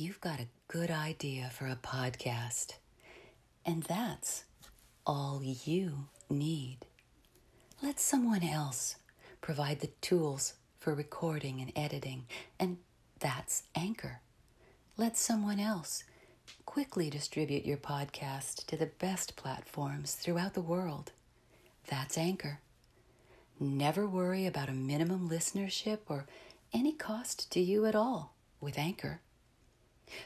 you've got a good idea for a podcast. And that's all you need. Let someone else provide the tools for recording and editing, and that's Anchor. Let someone else quickly distribute your podcast to the best platforms throughout the world. That's Anchor. Never worry about a minimum listenership or any cost to you at all with Anchor.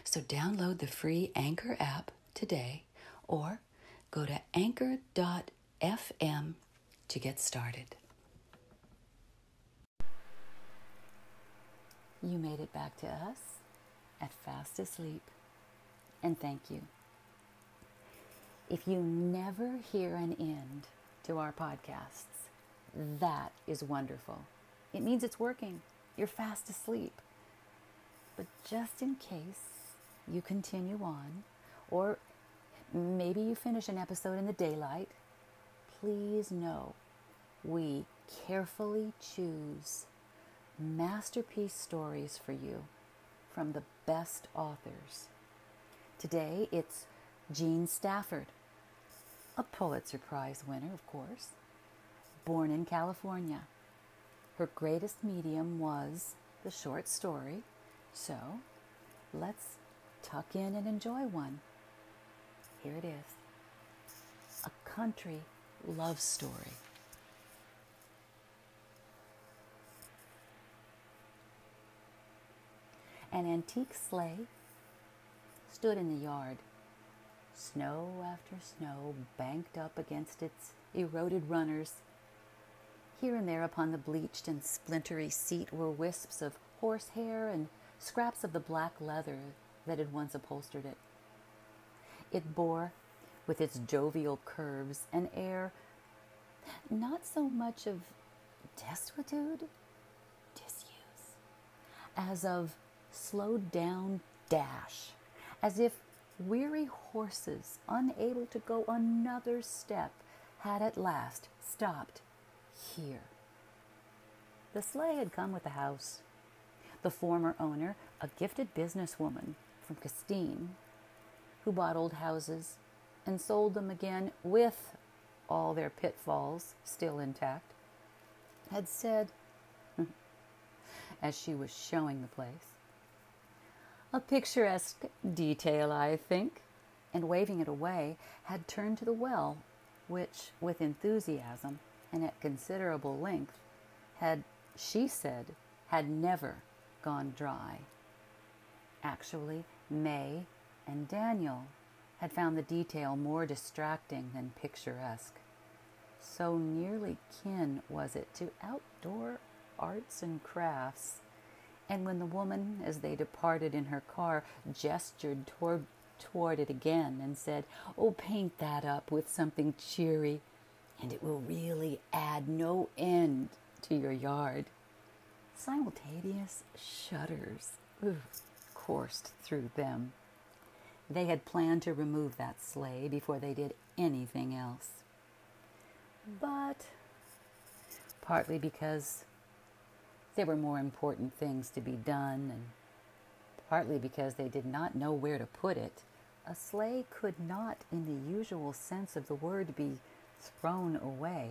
So download the free Anchor app today or go to anchor.fm to get started. You made it back to us at Fast Asleep, and thank you. If you never hear an end to our podcasts, that is wonderful. It means it's working. You're fast asleep. But just in case you continue on, or maybe you finish an episode in the daylight, please know we carefully choose masterpiece stories for you from the best authors. Today it's Jean Stafford, a Pulitzer Prize winner, of course, born in California. Her greatest medium was the short story, so let's tuck in and enjoy one. Here it is A Country Love Story. An antique sleigh stood in the yard. Snow after snow banked up against its eroded runners. Here and there upon the bleached and splintery seat were wisps of horsehair and scraps of the black leather that had once upholstered it. It bore, with its jovial curves, an air not so much of desuetude, disuse, as of slowed down dash, as if weary horses, unable to go another step, had at last stopped here. The sleigh had come with the house. The former owner, a gifted businesswoman, from Castine, who bought old houses and sold them again with all their pitfalls still intact, had said, as she was showing the place, a picturesque detail, I think, and waving it away, had turned to the well, which, with enthusiasm and at considerable length, had, she said, had never gone dry. Actually, May and Daniel had found the detail more distracting than picturesque. So nearly kin was it to outdoor arts and crafts. And when the woman, as they departed in her car, gestured toward, toward it again and said, Oh, paint that up with something cheery, and it will really add no end to your yard. Simultaneous shudders. Ooh coursed through them. They had planned to remove that sleigh before they did anything else. But partly because there were more important things to be done, and partly because they did not know where to put it, a sleigh could not, in the usual sense of the word, be thrown away,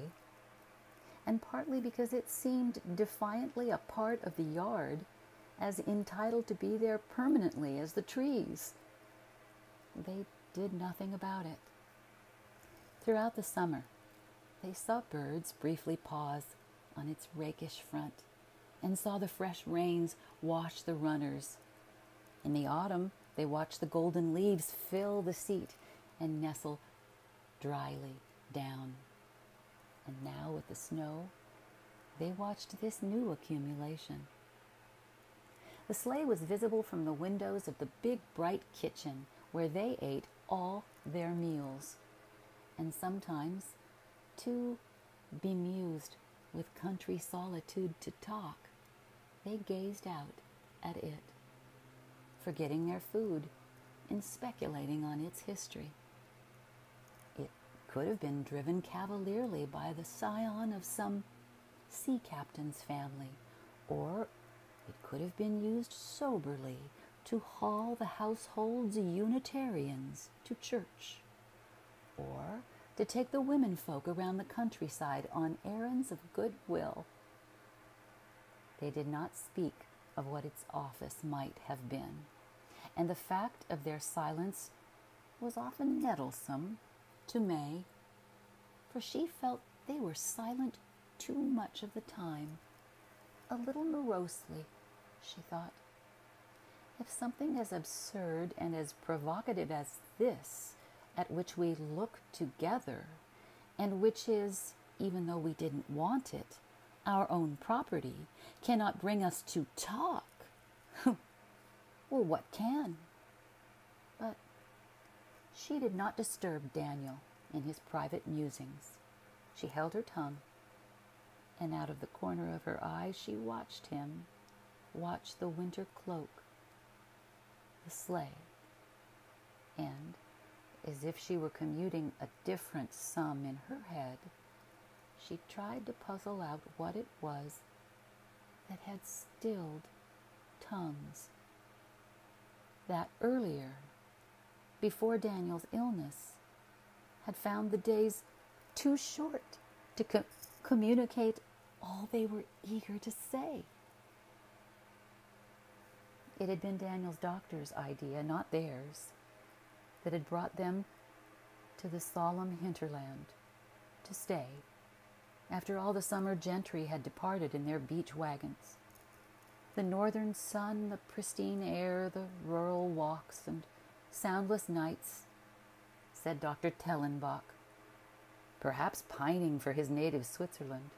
and partly because it seemed defiantly a part of the yard as entitled to be there permanently as the trees. They did nothing about it. Throughout the summer, they saw birds briefly pause on its rakish front and saw the fresh rains wash the runners. In the autumn, they watched the golden leaves fill the seat and nestle dryly down. And now, with the snow, they watched this new accumulation. The sleigh was visible from the windows of the big bright kitchen where they ate all their meals. And sometimes, too bemused with country solitude to talk, they gazed out at it, forgetting their food in speculating on its history. It could have been driven cavalierly by the scion of some sea captain's family, or it could have been used soberly to haul the household's Unitarians to church, or to take the women folk around the countryside on errands of goodwill. They did not speak of what its office might have been, and the fact of their silence was often nettlesome to May, for she felt they were silent too much of the time, a little morosely, she thought. If something as absurd and as provocative as this, at which we look together, and which is, even though we didn't want it, our own property, cannot bring us to talk, well, what can? But she did not disturb Daniel in his private musings. She held her tongue, and out of the corner of her eye she watched him, watched the winter cloak, the sleigh, and, as if she were commuting a different sum in her head, she tried to puzzle out what it was that had stilled tongues. That earlier, before Daniel's illness, had found the days too short to co- communicate all they were eager to say. It had been Daniel's doctor's idea, not theirs, that had brought them to the solemn hinterland to stay after all the summer gentry had departed in their beach wagons. The northern sun, the pristine air, the rural walks, and soundless nights, said Dr. Tellenbach, perhaps pining for his native Switzerland,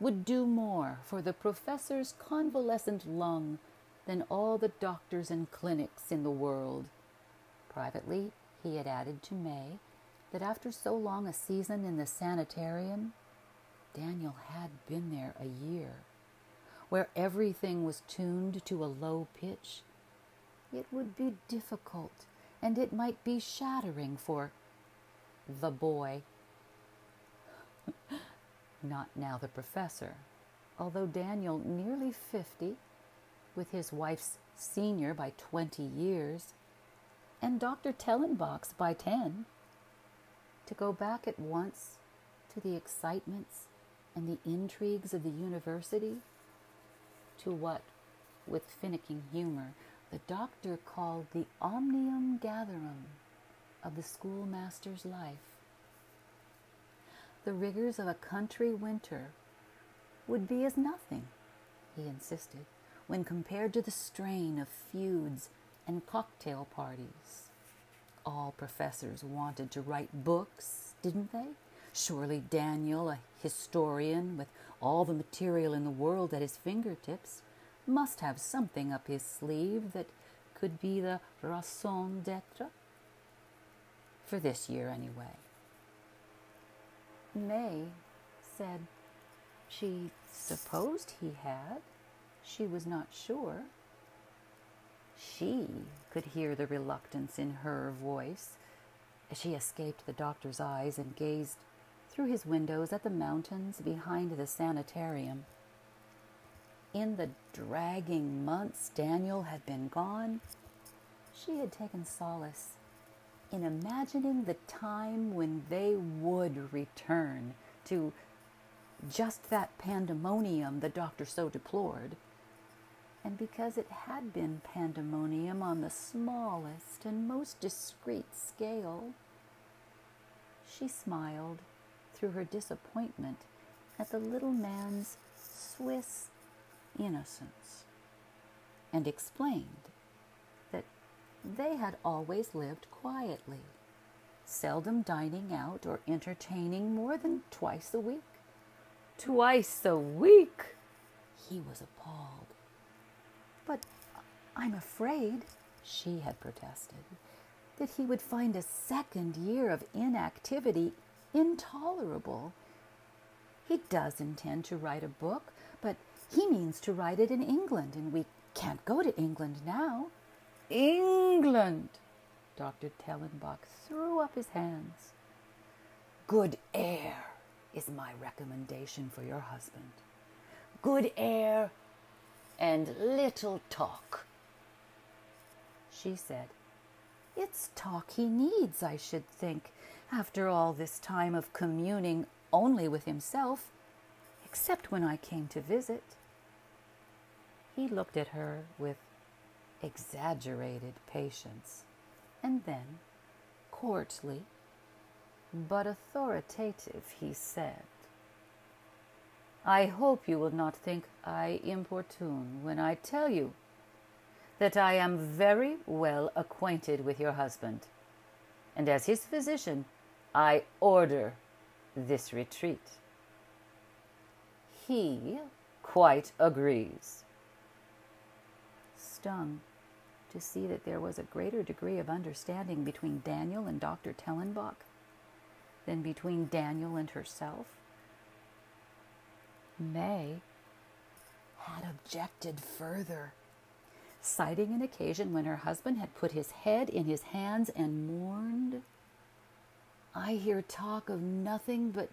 would do more for the professor's convalescent lung than all the doctors and clinics in the world. Privately, he had added to May that after so long a season in the sanitarium, Daniel had been there a year, where everything was tuned to a low pitch. It would be difficult, and it might be shattering for the boy. Not now the professor, although Daniel, nearly fifty, with his wife's senior by twenty years, and Dr. Tellenbach's by ten, to go back at once to the excitements and the intrigues of the university to what, with finicking humor, the doctor called the omnium gatherum of the schoolmaster's life. The rigors of a country winter would be as nothing, he insisted, when compared to the strain of feuds and cocktail parties. All professors wanted to write books, didn't they? Surely Daniel, a historian with all the material in the world at his fingertips, must have something up his sleeve that could be the raison d'etre. For this year, anyway. May said she supposed he had. She was not sure. She could hear the reluctance in her voice as she escaped the doctor's eyes and gazed through his windows at the mountains behind the sanitarium. In the dragging months Daniel had been gone, she had taken solace in imagining the time when they would return to just that pandemonium the doctor so deplored. And because it had been pandemonium on the smallest and most discreet scale, she smiled through her disappointment at the little man's Swiss innocence and explained they had always lived quietly, seldom dining out or entertaining more than twice a week. Twice a week! He was appalled. But I'm afraid, she had protested, that he would find a second year of inactivity intolerable. He does intend to write a book, but he means to write it in England, and we can't go to England now. England! Dr. Tellenbach threw up his hands. Good air is my recommendation for your husband. Good air and little talk. she said. It's talk he needs, I should think, after all this time of communing only with himself, except when I came to visit. He looked at her with exaggerated patience, and then, courtly but authoritative, he said, I hope you will not think I importune when I tell you that I am very well acquainted with your husband, and as his physician, I order this retreat. He quite agrees. Stung to see that there was a greater degree of understanding between Daniel and Dr. Tellenbach than between Daniel and herself, May had objected further, citing an occasion when her husband had put his head in his hands and mourned. I hear talk of nothing but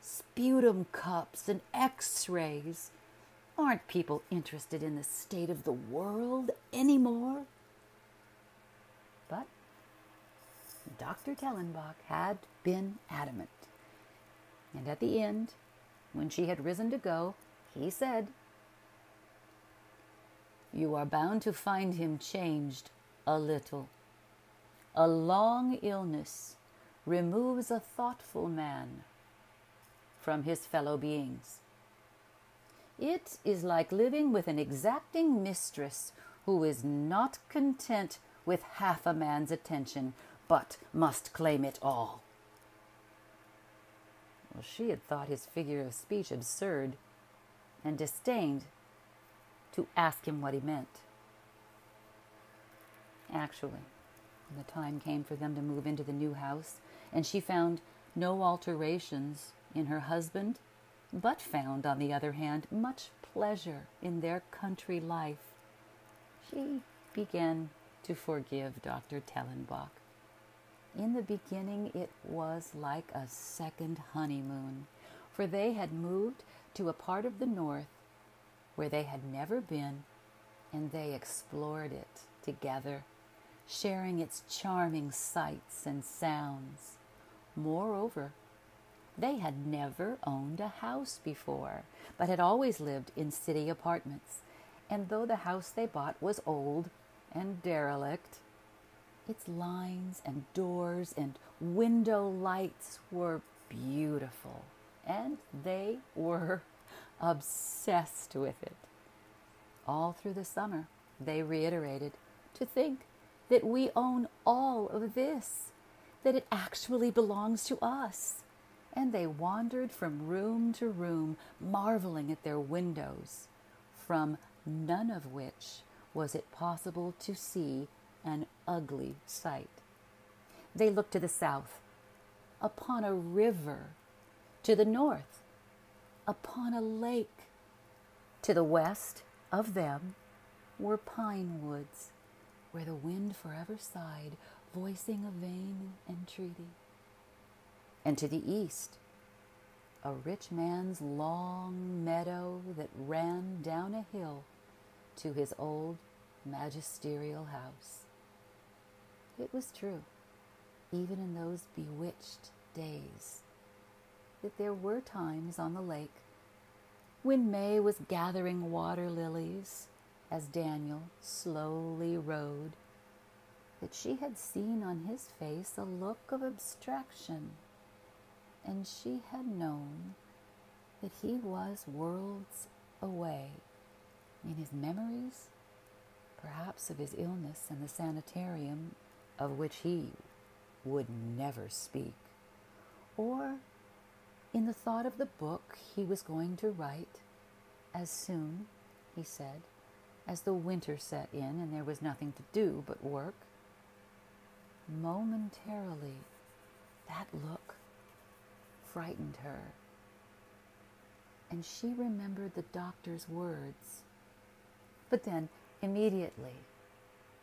sputum cups and x rays. Aren't people interested in the state of the world anymore? But Dr. Tellenbach had been adamant. And at the end, when she had risen to go, he said, You are bound to find him changed a little. A long illness removes a thoughtful man from his fellow beings. It is like living with an exacting mistress who is not content with half a man's attention, but must claim it all. Well, she had thought his figure of speech absurd and disdained to ask him what he meant. Actually, when the time came for them to move into the new house, and she found no alterations in her husband, but found, on the other hand, much pleasure in their country life. She began to forgive Dr. Tellenbach. In the beginning, it was like a second honeymoon, for they had moved to a part of the north where they had never been, and they explored it together, sharing its charming sights and sounds. Moreover, they had never owned a house before, but had always lived in city apartments. And though the house they bought was old and derelict, its lines and doors and window lights were beautiful, and they were obsessed with it. All through the summer, they reiterated to think that we own all of this, that it actually belongs to us. And they wandered from room to room, marveling at their windows, from none of which was it possible to see an ugly sight. They looked to the south, upon a river, to the north, upon a lake. To the west of them were pine woods, where the wind forever sighed, voicing a vain entreaty. And to the east, a rich man's long meadow that ran down a hill to his old magisterial house. It was true, even in those bewitched days, that there were times on the lake when May was gathering water lilies as Daniel slowly rowed, that she had seen on his face a look of abstraction, and she had known that he was worlds away in his memories, perhaps of his illness and the sanitarium of which he would never speak, or in the thought of the book he was going to write as soon, he said, as the winter set in and there was nothing to do but work. Momentarily, that look frightened her, and she remembered the doctor's words. But then, immediately,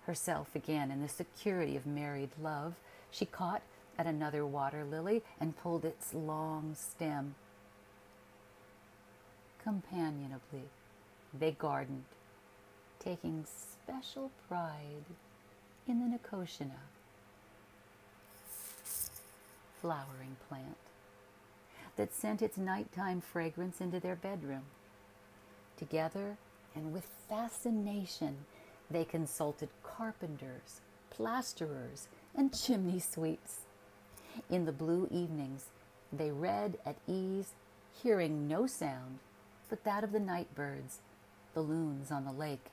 herself again in the security of married love, she caught at another water lily and pulled its long stem. Companionably, they gardened, taking special pride in the Nicotiana flowering plant that sent its nighttime fragrance into their bedroom. Together and with fascination, they consulted carpenters, plasterers, and chimney sweeps. In the blue evenings, they read at ease, hearing no sound but that of the night birds, the loons on the lake,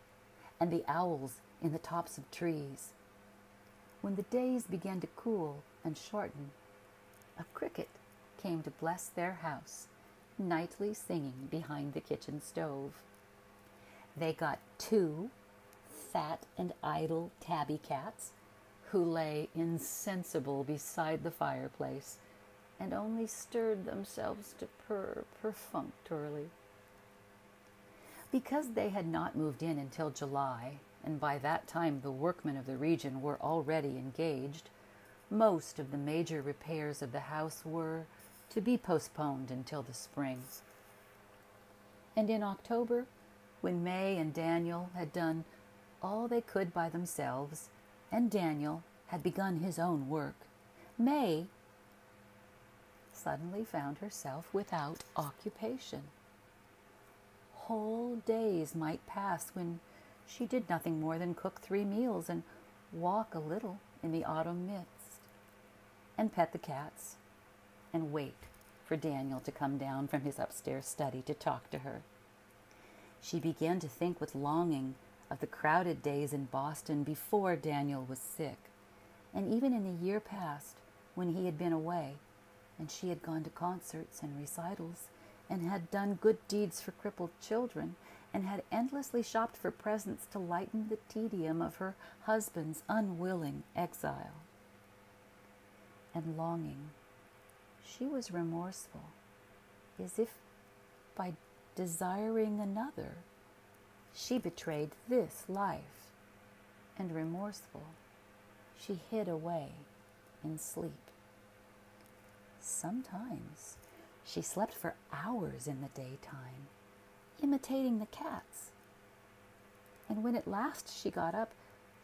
and the owls in the tops of trees. When the days began to cool and shorten, a cricket came to bless their house, nightly singing behind the kitchen stove. They got two fat and idle tabby cats who lay insensible beside the fireplace and only stirred themselves to purr perfunctorily. Because they had not moved in until July, and by that time the workmen of the region were already engaged, most of the major repairs of the house were to be postponed until the spring. And in October, when May and Daniel had done all they could by themselves, and Daniel had begun his own work, May suddenly found herself without occupation. Whole days might pass when she did nothing more than cook three meals and walk a little in the autumn mist, and pet the cats, and wait for Daniel to come down from his upstairs study to talk to her. She began to think with longing of the crowded days in Boston before Daniel was sick, and even in the year past when he had been away and she had gone to concerts and recitals and had done good deeds for crippled children and had endlessly shopped for presents to lighten the tedium of her husband's unwilling exile. And longing, she was remorseful, as if by desiring another, she betrayed this life, and remorseful, she hid away in sleep. Sometimes she slept for hours in the daytime, imitating the cats. And when at last she got up,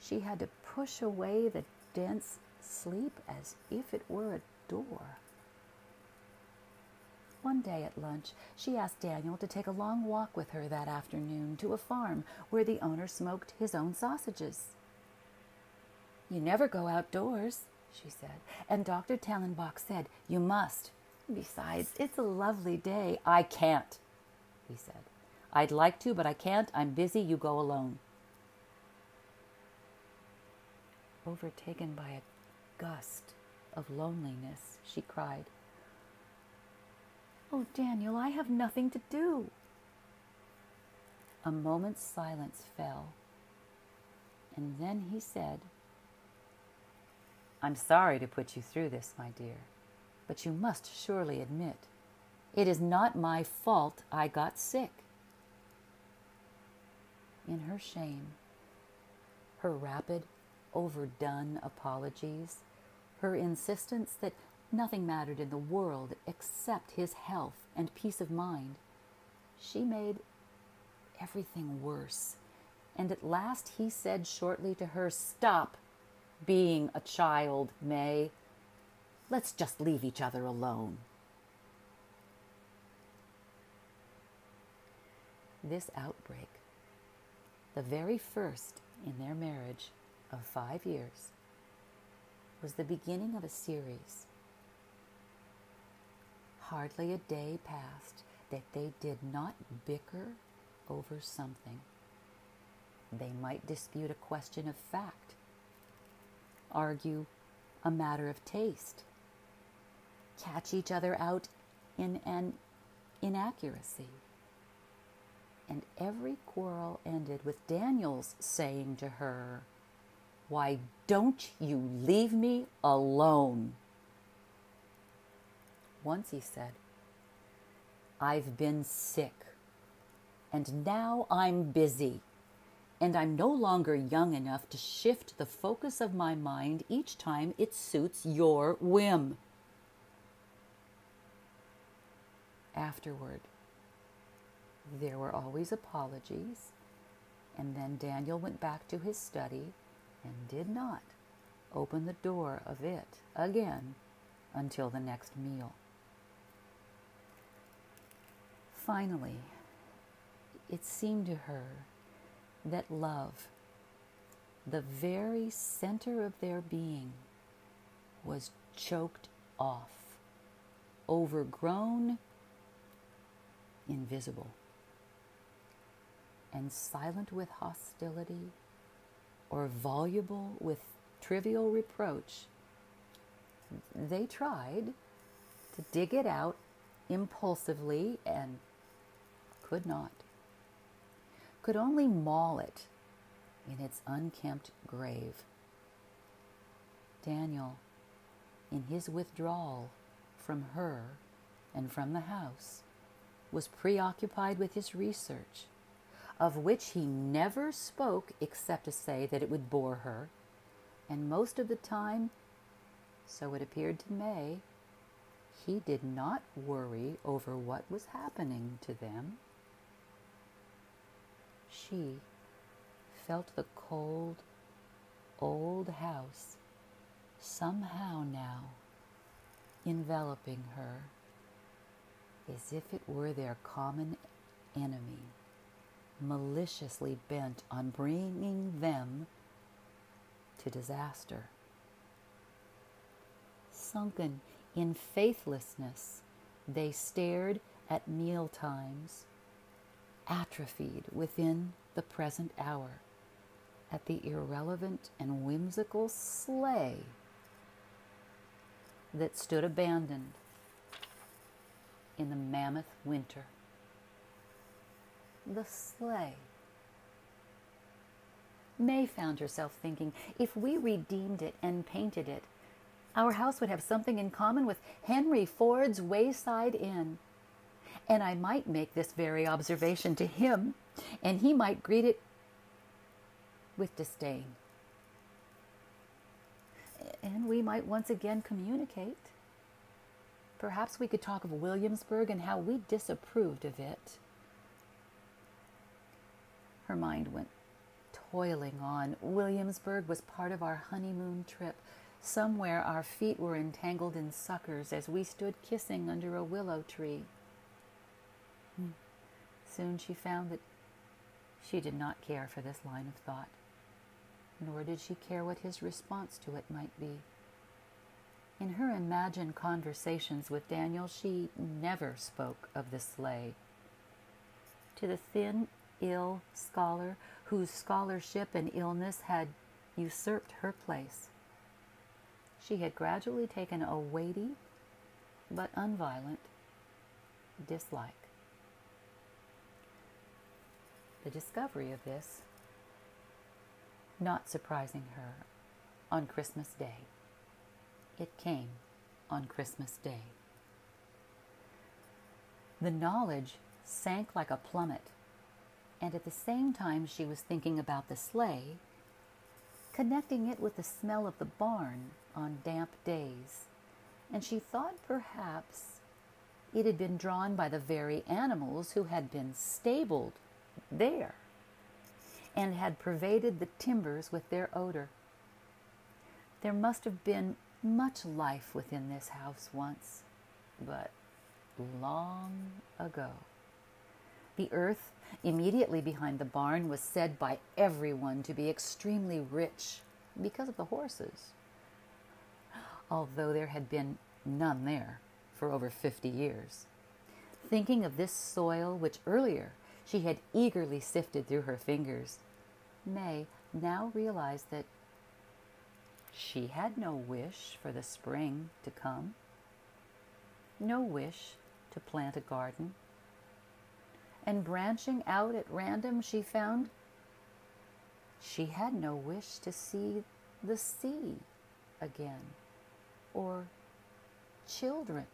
she had to push away the dense sleep as if it were a door. One day at lunch, she asked Daniel to take a long walk with her that afternoon to a farm where the owner smoked his own sausages. You never go outdoors, she said. And Dr. Tellenbach said, You must. Besides, it's a lovely day. I can't, he said. I'd like to, but I can't. I'm busy. You go alone. Overtaken by a gust of loneliness, she cried, Oh, Daniel, I have nothing to do. A moment's silence fell, and then he said, I'm sorry to put you through this, my dear, but you must surely admit it is not my fault I got sick. In her shame, her rapid, overdone apologies, her insistence that nothing mattered in the world except his health and peace of mind, she made everything worse. And at last he said shortly to her, Stop being a child, May. Let's just leave each other alone. This outbreak, the very first in their marriage of five years, was the beginning of a series. Hardly a day passed that they did not bicker over something. They might dispute a question of fact argue a matter of taste, catch each other out in an inaccuracy. And every quarrel ended with Daniel's saying to her, Why don't you leave me alone? Once he said, I've been sick, and now I'm busy and I'm no longer young enough to shift the focus of my mind each time it suits your whim. Afterward, there were always apologies, and then Daniel went back to his study and did not open the door of it again until the next meal. Finally, it seemed to her that love, the very center of their being, was choked off, overgrown, invisible, and silent with hostility or voluble with trivial reproach. They tried to dig it out impulsively and could not could only maul it in its unkempt grave. Daniel, in his withdrawal from her and from the house, was preoccupied with his research, of which he never spoke except to say that it would bore her, and most of the time, so it appeared to May, he did not worry over what was happening to them she felt the cold, old house somehow now enveloping her as if it were their common enemy, maliciously bent on bringing them to disaster. Sunken in faithlessness, they stared at meal times atrophied within the present hour at the irrelevant and whimsical sleigh that stood abandoned in the mammoth winter. The sleigh. May found herself thinking if we redeemed it and painted it, our house would have something in common with Henry Ford's Wayside Inn. And I might make this very observation to him, and he might greet it with disdain. And we might once again communicate. Perhaps we could talk of Williamsburg and how we disapproved of it. Her mind went toiling on. Williamsburg was part of our honeymoon trip. Somewhere our feet were entangled in suckers as we stood kissing under a willow tree. Soon she found that she did not care for this line of thought, nor did she care what his response to it might be. In her imagined conversations with Daniel, she never spoke of the sleigh. To the thin, ill scholar whose scholarship and illness had usurped her place, she had gradually taken a weighty but unviolent dislike. The discovery of this, not surprising her, on Christmas Day. It came on Christmas Day. The knowledge sank like a plummet, and at the same time she was thinking about the sleigh, connecting it with the smell of the barn on damp days, and she thought perhaps it had been drawn by the very animals who had been stabled there and had pervaded the timbers with their odor. There must have been much life within this house once, but long ago. The earth immediately behind the barn was said by everyone to be extremely rich because of the horses, although there had been none there for over 50 years. Thinking of this soil, which earlier she had eagerly sifted through her fingers. May now realized that she had no wish for the spring to come, no wish to plant a garden. And branching out at random, she found she had no wish to see the sea again, or children,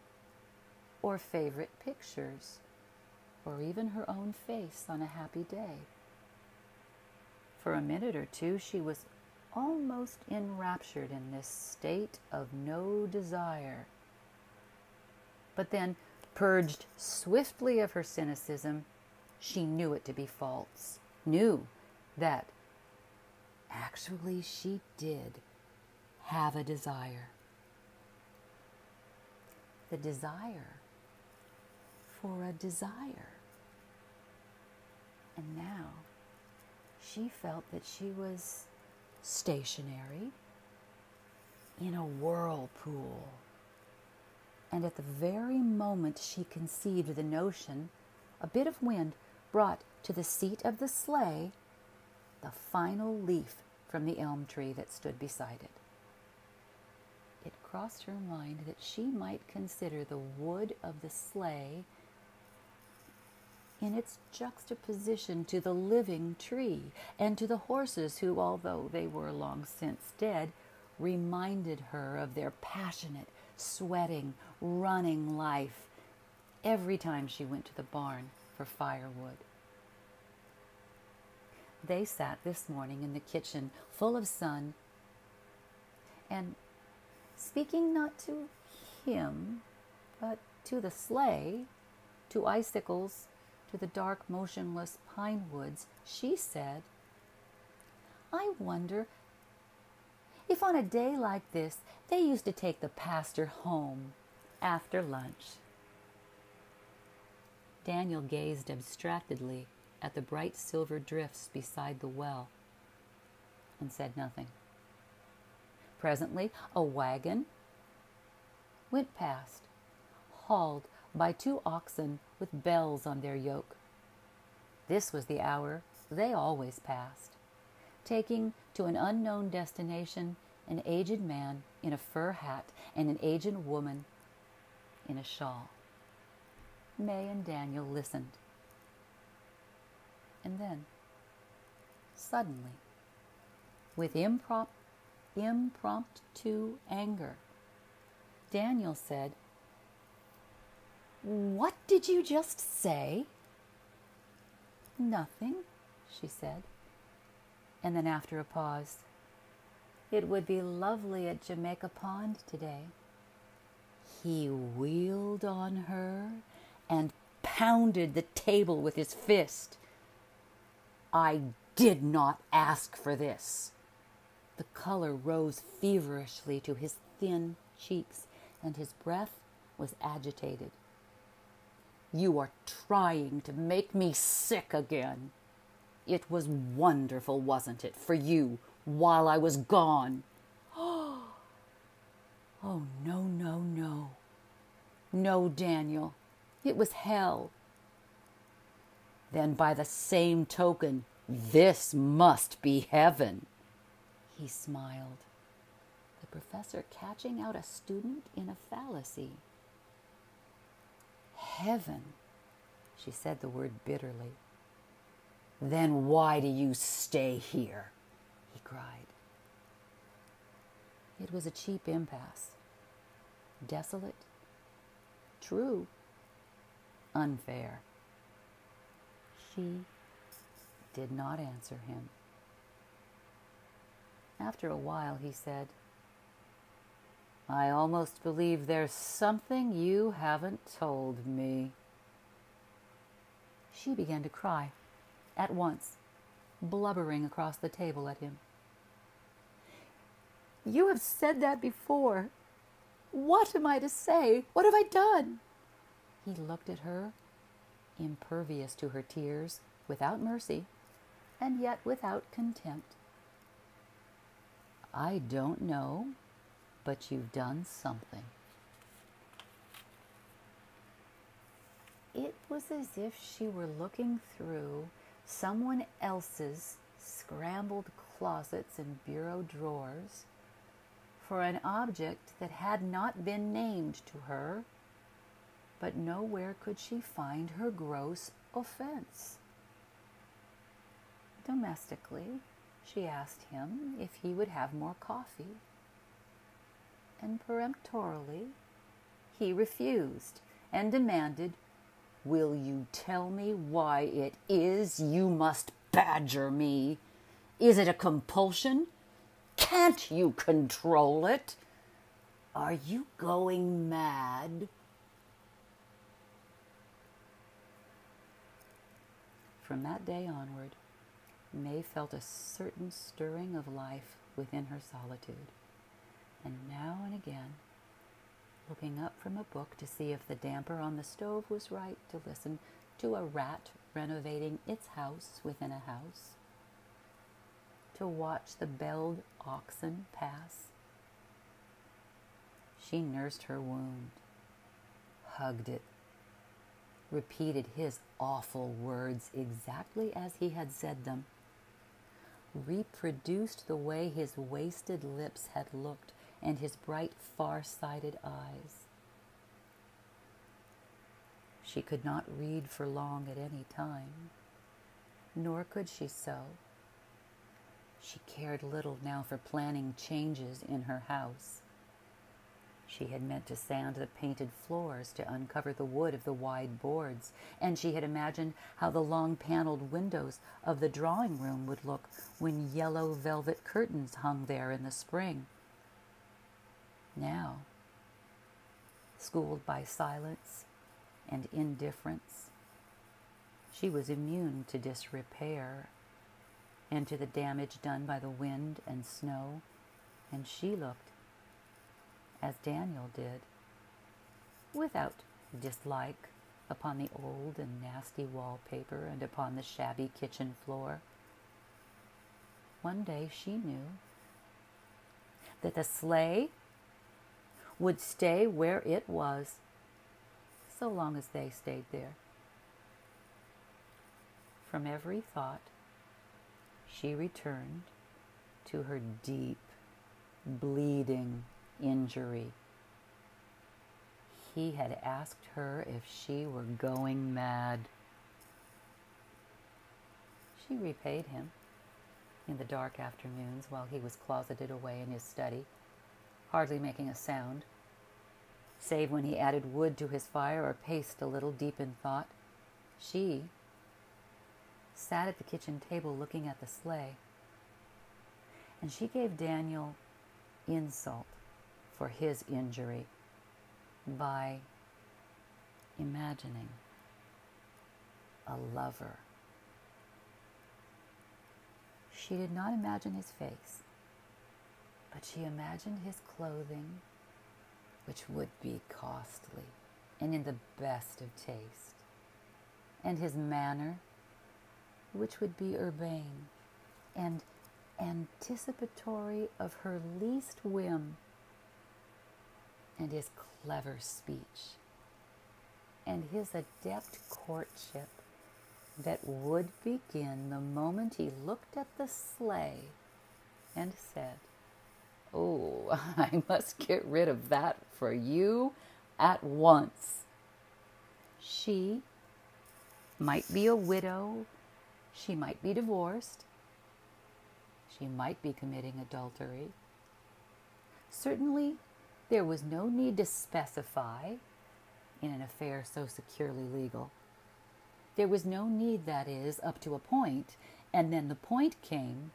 or favorite pictures or even her own face on a happy day. For a minute or two, she was almost enraptured in this state of no desire. But then, purged swiftly of her cynicism, she knew it to be false, knew that actually she did have a desire. The desire for a desire. And now she felt that she was stationary in a whirlpool. And at the very moment she conceived the notion, a bit of wind brought to the seat of the sleigh the final leaf from the elm tree that stood beside it. It crossed her mind that she might consider the wood of the sleigh in its juxtaposition to the living tree and to the horses who, although they were long since dead, reminded her of their passionate, sweating, running life every time she went to the barn for firewood. They sat this morning in the kitchen, full of sun, and speaking not to him, but to the sleigh, to icicles, the dark, motionless pine woods, she said, I wonder if on a day like this they used to take the pastor home after lunch. Daniel gazed abstractedly at the bright silver drifts beside the well and said nothing. Presently, a wagon went past, hauled by two oxen with bells on their yoke. This was the hour they always passed, taking to an unknown destination an aged man in a fur hat and an aged woman in a shawl. May and Daniel listened. And then, suddenly, with impromptu anger, Daniel said, What did you just say? Nothing, she said. And then, after a pause, it would be lovely at Jamaica Pond today. He wheeled on her and pounded the table with his fist. I did not ask for this. The color rose feverishly to his thin cheeks, and his breath was agitated. You are trying to make me sick again. It was wonderful, wasn't it, for you while I was gone? Oh, no, no, no. No, Daniel. It was hell. Then, by the same token, this must be heaven. He smiled, the professor catching out a student in a fallacy. Heaven, she said the word bitterly. Then why do you stay here? he cried. It was a cheap impasse. Desolate, true, unfair. She did not answer him. After a while, he said, I almost believe there's something you haven't told me. She began to cry at once, blubbering across the table at him. You have said that before. What am I to say? What have I done? He looked at her, impervious to her tears, without mercy, and yet without contempt. I don't know, but you've done something. It was as if she were looking through someone else's scrambled closets and bureau drawers for an object that had not been named to her, but nowhere could she find her gross offense. Domestically, she asked him if he would have more coffee, and peremptorily he refused and demanded, Will you tell me why it is you must badger me? Is it a compulsion? Can't you control it? Are you going mad? From that day onward, May felt a certain stirring of life within her solitude, and now and again, looking up from a book to see if the damper on the stove was right, to listen to a rat renovating its house within a house, to watch the belled oxen pass. She nursed her wound, hugged it, repeated his awful words exactly as he had said them reproduced the way his wasted lips had looked and his bright, far sighted eyes. She could not read for long at any time, nor could she sew. She cared little now for planning changes in her house. She had meant to sand the painted floors to uncover the wood of the wide boards, and she had imagined how the long paneled windows of the drawing room would look when yellow velvet curtains hung there in the spring. Now, schooled by silence and indifference, she was immune to disrepair and to the damage done by the wind and snow, and she looked as Daniel did, without dislike upon the old and nasty wallpaper and upon the shabby kitchen floor. One day she knew that the sleigh would stay where it was so long as they stayed there. From every thought, she returned to her deep, bleeding injury. He had asked her if she were going mad. She repaid him in the dark afternoons while he was closeted away in his study, hardly making a sound, save when he added wood to his fire or paced a little deep in thought. She sat at the kitchen table looking at the sleigh, and she gave Daniel insult for his injury by imagining a lover. She did not imagine his face, but she imagined his clothing, which would be costly and in the best of taste, and his manner, which would be urbane and anticipatory of her least whim and his clever speech and his adept courtship that would begin the moment he looked at the sleigh and said, Oh, I must get rid of that for you at once. She might be a widow, she might be divorced, she might be committing adultery. Certainly, there was no need to specify in an affair so securely legal. There was no need, that is, up to a point, and then the point came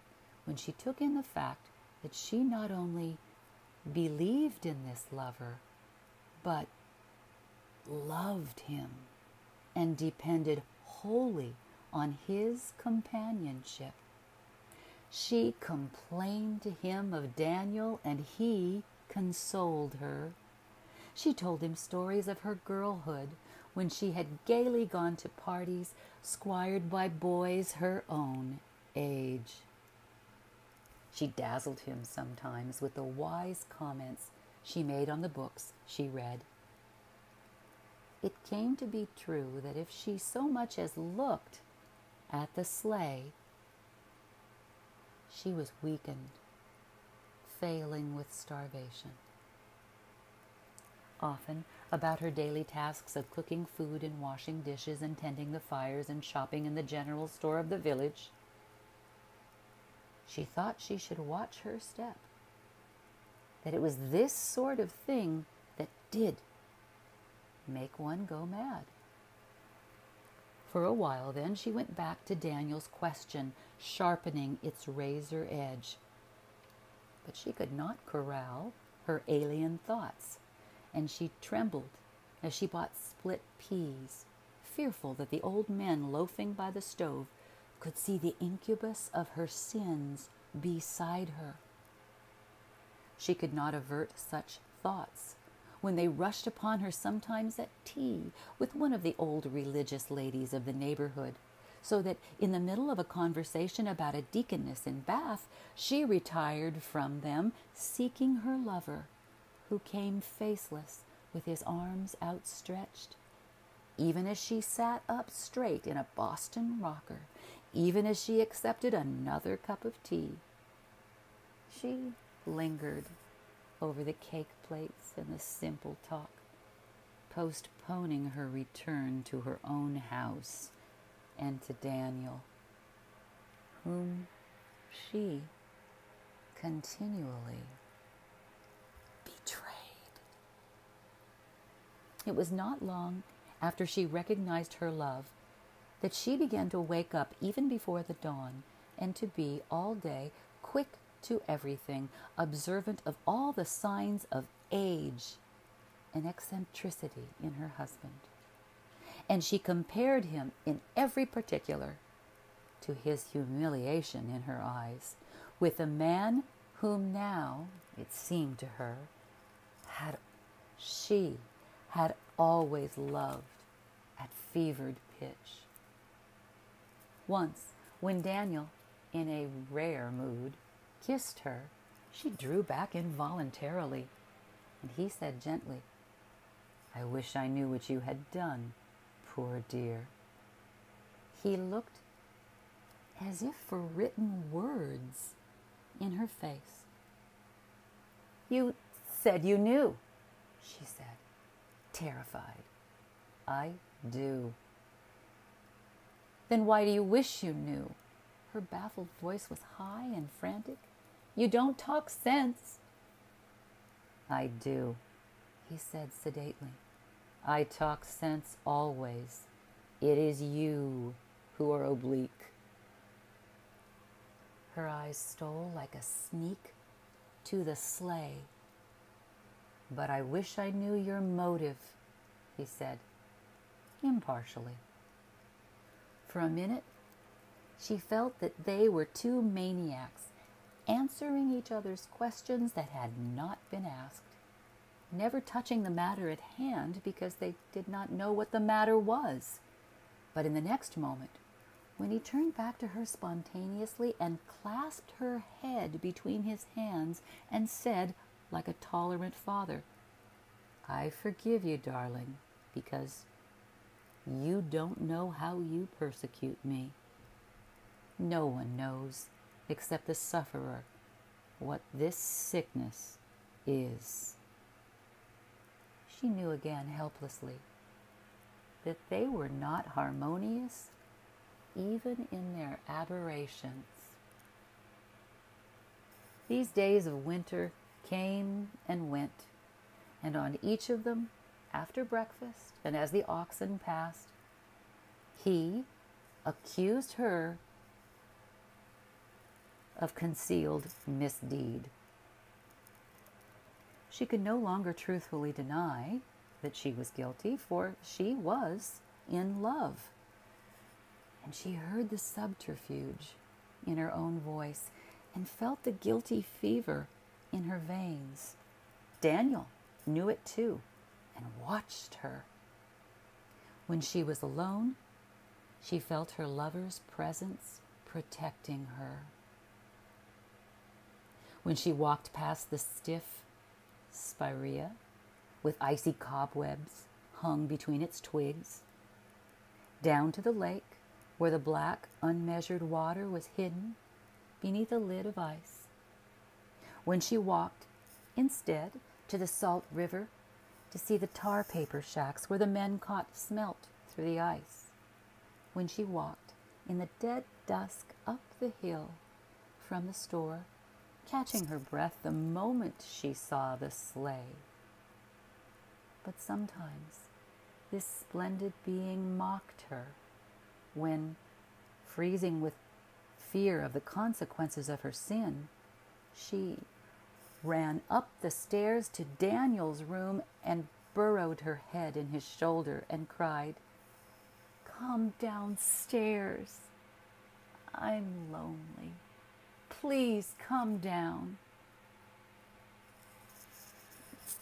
when she took in the fact that she not only believed in this lover, but loved him and depended wholly on his companionship. She complained to him of Daniel, and he consoled her. She told him stories of her girlhood when she had gaily gone to parties squired by boys her own age. She dazzled him sometimes with the wise comments she made on the books she read. It came to be true that if she so much as looked at the sleigh, she was weakened failing with starvation. Often, about her daily tasks of cooking food and washing dishes and tending the fires and shopping in the general store of the village, she thought she should watch her step. That it was this sort of thing that did make one go mad. For a while, then, she went back to Daniel's question, sharpening its razor edge but she could not corral her alien thoughts, and she trembled as she bought split peas, fearful that the old men loafing by the stove could see the incubus of her sins beside her. She could not avert such thoughts when they rushed upon her sometimes at tea with one of the old religious ladies of the neighborhood, so that in the middle of a conversation about a deaconess in Bath, she retired from them seeking her lover, who came faceless with his arms outstretched. Even as she sat up straight in a Boston rocker, even as she accepted another cup of tea, she lingered over the cake plates and the simple talk, postponing her return to her own house and to Daniel, whom she continually betrayed. It was not long after she recognized her love that she began to wake up even before the dawn and to be all day quick to everything, observant of all the signs of age and eccentricity in her husband. And she compared him in every particular, to his humiliation in her eyes, with a man whom now, it seemed to her, had she had always loved at fevered pitch. Once, when Daniel, in a rare mood, kissed her, she drew back involuntarily, and he said gently, I wish I knew what you had done, poor dear. He looked as if for written words in her face. You said you knew, she said, terrified. I do. Then why do you wish you knew? Her baffled voice was high and frantic. You don't talk sense. I do, he said sedately. I talk sense always. It is you who are oblique. Her eyes stole like a sneak to the sleigh. But I wish I knew your motive, he said, impartially. For a minute, she felt that they were two maniacs answering each other's questions that had not been asked, never touching the matter at hand because they did not know what the matter was. But in the next moment, when he turned back to her spontaneously and clasped her head between his hands and said, like a tolerant father, I forgive you, darling, because you don't know how you persecute me. No one knows except the sufferer what this sickness is. She knew again helplessly that they were not harmonious even in their aberrations. These days of winter came and went, and on each of them, after breakfast and as the oxen passed, he accused her of concealed misdeed. She could no longer truthfully deny that she was guilty, for she was in love. And she heard the subterfuge in her own voice and felt the guilty fever in her veins. Daniel knew it too and watched her. When she was alone, she felt her lover's presence protecting her when she walked past the stiff spirea with icy cobwebs hung between its twigs, down to the lake where the black, unmeasured water was hidden beneath a lid of ice. When she walked, instead, to the salt river to see the tar paper shacks where the men caught smelt through the ice. When she walked in the dead dusk up the hill from the store catching her breath the moment she saw the sleigh. But sometimes this splendid being mocked her when, freezing with fear of the consequences of her sin, she ran up the stairs to Daniel's room and burrowed her head in his shoulder and cried, Come downstairs. I'm lonely. Please come down.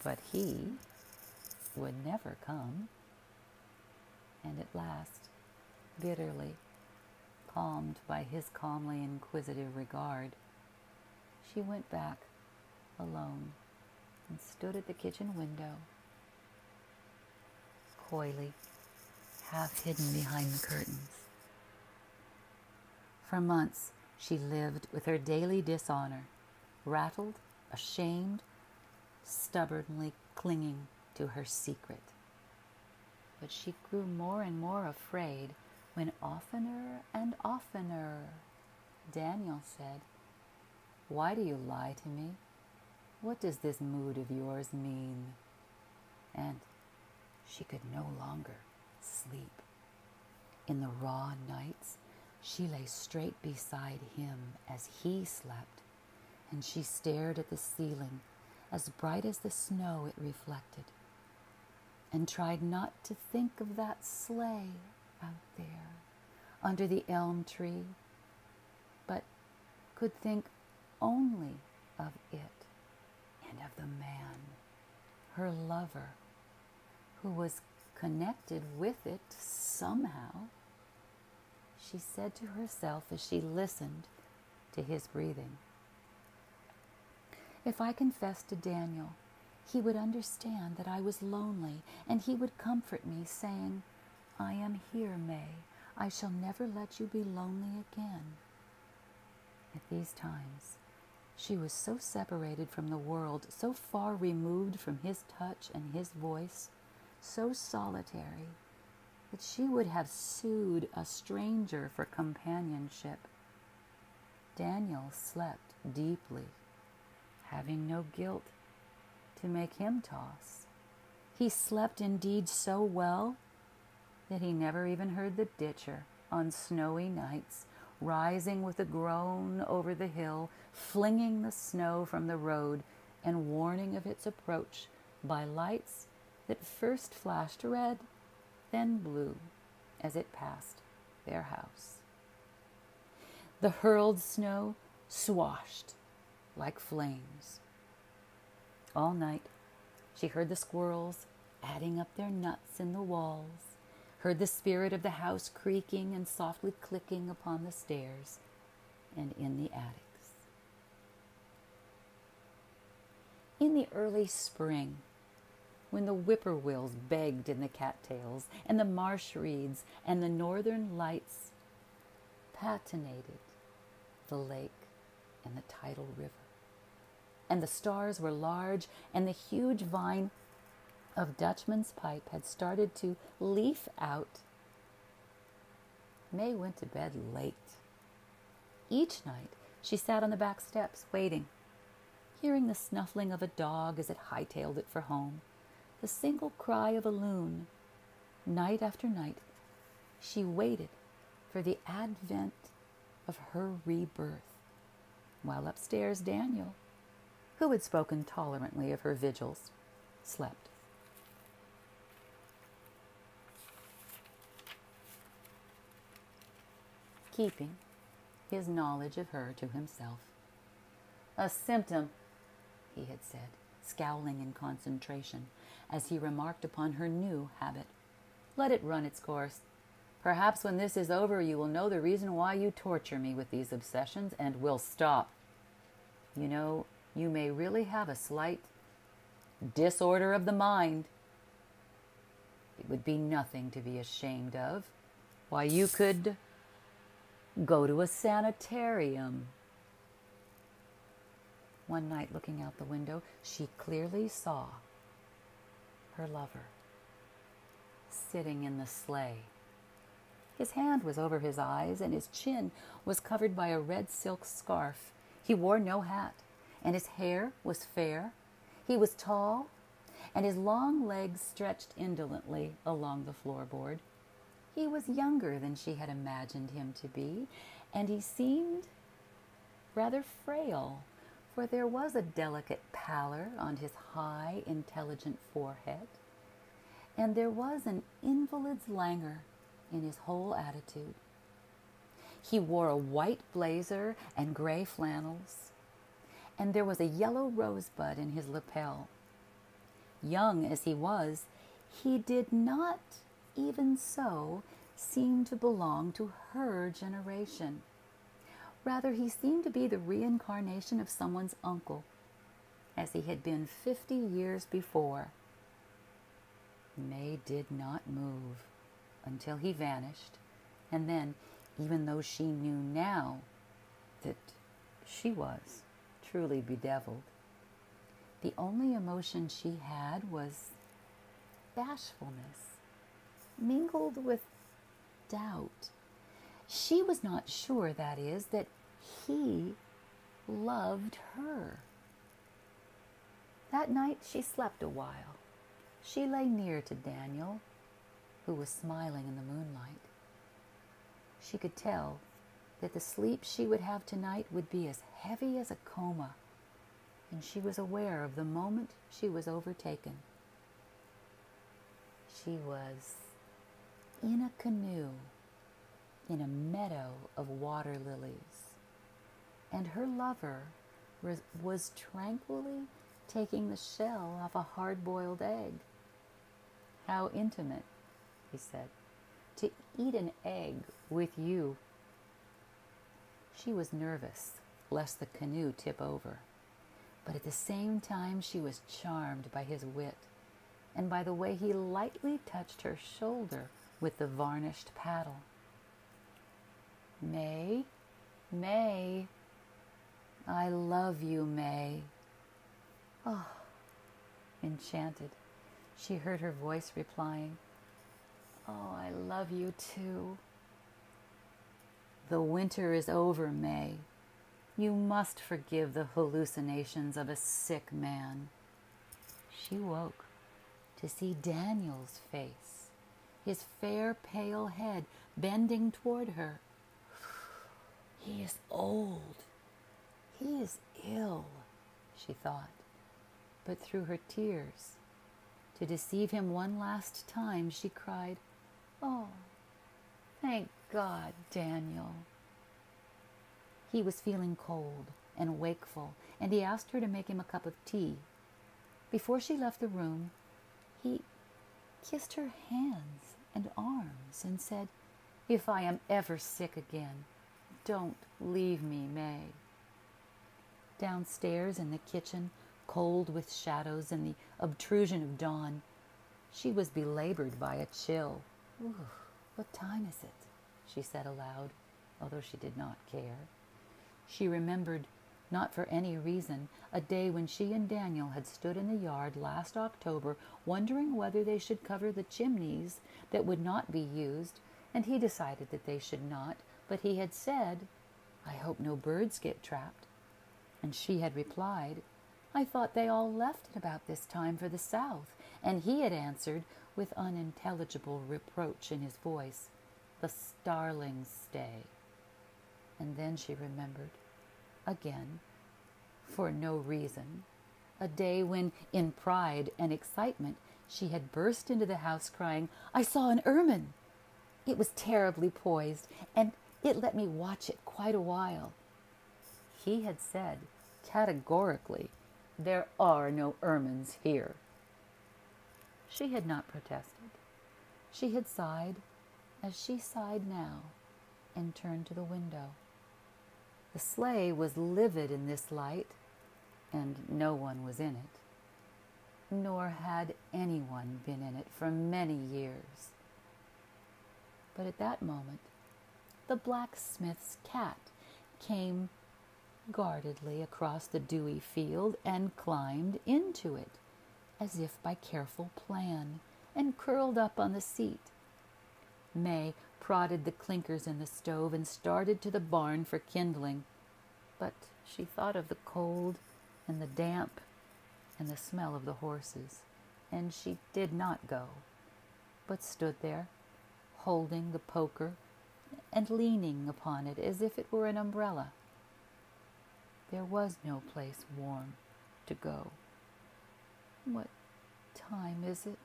But he would never come. And at last, bitterly, calmed by his calmly inquisitive regard, she went back alone and stood at the kitchen window, coyly, half hidden behind the curtains. For months, she lived with her daily dishonor, rattled, ashamed, stubbornly clinging to her secret. But she grew more and more afraid when oftener and oftener Daniel said, Why do you lie to me? What does this mood of yours mean? And she could no longer sleep. In the raw nights, she lay straight beside him as he slept, and she stared at the ceiling as bright as the snow it reflected, and tried not to think of that sleigh out there under the elm tree, but could think only of it and of the man, her lover, who was connected with it somehow. She said to herself as she listened to his breathing. If I confessed to Daniel, he would understand that I was lonely, and he would comfort me, saying, I am here, May. I shall never let you be lonely again. At these times, she was so separated from the world, so far removed from his touch and his voice, so solitary, that she would have sued a stranger for companionship. Daniel slept deeply, having no guilt to make him toss. He slept indeed so well that he never even heard the ditcher on snowy nights rising with a groan over the hill, flinging the snow from the road and warning of its approach by lights that first flashed red, then blue as it passed their house. The hurled snow swashed like flames. All night she heard the squirrels adding up their nuts in the walls heard the spirit of the house creaking and softly clicking upon the stairs and in the attics. In the early spring, when the whippoorwills begged in the cattails and the marsh reeds and the northern lights patinated the lake and the tidal river, and the stars were large and the huge vine of Dutchman's pipe had started to leaf out, May went to bed late. Each night she sat on the back steps waiting, hearing the snuffling of a dog as it hightailed it for home, the single cry of a loon. Night after night she waited for the advent of her rebirth, while upstairs Daniel, who had spoken tolerantly of her vigils, slept. Keeping his knowledge of her to himself. A symptom, he had said, scowling in concentration, as he remarked upon her new habit. Let it run its course. Perhaps when this is over, you will know the reason why you torture me with these obsessions and will stop. You know, you may really have a slight disorder of the mind. It would be nothing to be ashamed of. Why, you could Go to a sanitarium. One night, looking out the window, she clearly saw her lover sitting in the sleigh. His hand was over his eyes, and his chin was covered by a red silk scarf. He wore no hat, and his hair was fair. He was tall, and his long legs stretched indolently along the floorboard. He was younger than she had imagined him to be, and he seemed rather frail, for there was a delicate pallor on his high, intelligent forehead, and there was an invalid's languor in his whole attitude. He wore a white blazer and gray flannels, and there was a yellow rosebud in his lapel. Young as he was, he did not, even so, seemed to belong to her generation. Rather, he seemed to be the reincarnation of someone's uncle, as he had been fifty years before. May did not move until he vanished, and then, even though she knew now that she was truly bedeviled, the only emotion she had was bashfulness, mingled with doubt. She was not sure, that is, that he loved her. That night she slept a while. She lay near to Daniel, who was smiling in the moonlight. She could tell that the sleep she would have tonight would be as heavy as a coma, and she was aware of the moment she was overtaken. She was in a canoe in a meadow of water lilies, and her lover was, tranquilly taking the shell off a hard boiled egg. How intimate, he said, to eat an egg with you. She was nervous lest the canoe tip over, but at the same time she was charmed by his wit and by the way he lightly touched her shoulder with the varnished paddle. May, May, I love you, May. Oh, enchanted, she heard her voice replying, Oh, I love you too. The winter is over, May. You must forgive the hallucinations of a sick man. She woke to see Daniel's face, his fair, pale head bending toward her. He is old. He is ill, she thought. But through her tears, to deceive him one last time, she cried, Oh, thank God, Daniel. He was feeling cold and wakeful, and he asked her to make him a cup of tea. Before she left the room, he kissed her hands and arms and said, If I am ever sick again, don't leave me, May. Downstairs in the kitchen, cold with shadows and the obtrusion of dawn, she was belabored by a chill. What time is it? she said aloud, although she did not care. She remembered, not for any reason, a day when she and Daniel had stood in the yard last October wondering whether they should cover the chimneys that would not be used, and he decided that they should not, but he had said, I hope no birds get trapped. And she had replied, I thought they all left at about this time for the south. And he had answered, with unintelligible reproach in his voice, The starlings stay. And then she remembered, again, for no reason, a day when, in pride and excitement, she had burst into the house crying, I saw an ermine. It was terribly poised, and it let me watch it quite a while. He had said categorically, There are no ermines here. She had not protested. She had sighed as she sighed now and turned to the window. The sleigh was livid in this light, and no one was in it, nor had anyone been in it for many years. But at that moment, the blacksmith's cat came guardedly across the dewy field and climbed into it, as if by careful plan, and curled up on the seat. May prodded the clinkers in the stove and started to the barn for kindling, but she thought of the cold and the damp and the smell of the horses, and she did not go, but stood there, holding the poker and leaning upon it as if it were an umbrella. There was no place warm to go. What time is it?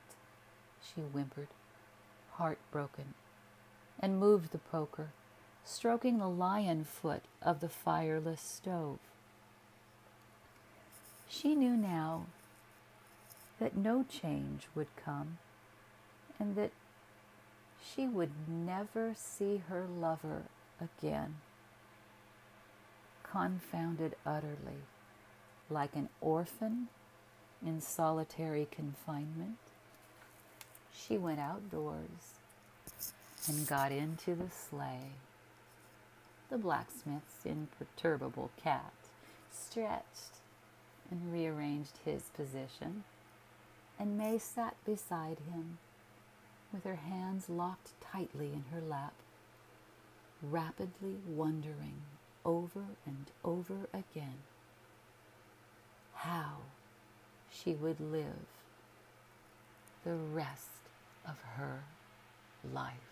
she whimpered, heartbroken, and moved the poker stroking the lion foot of the fireless stove. She knew now that no change would come and that she would never see her lover again. Confounded utterly, like an orphan in solitary confinement, she went outdoors and got into the sleigh. The blacksmith's imperturbable cat stretched and rearranged his position, and May sat beside him with her hands locked tightly in her lap, rapidly wondering over and over again how she would live the rest of her life.